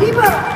Viva!